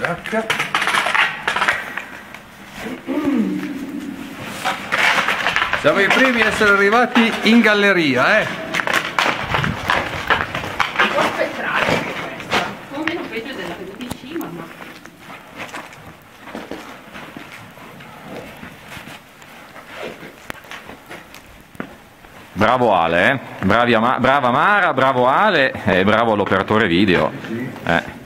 Giacca. Siamo i primi a essere arrivati in galleria, eh. Un po' spettrale anche questa. Un po' meno peggio della cima, ma. Bravo Ale, eh? Bravi Ama- brava Mara, bravo Ale e bravo l'operatore video. Eh.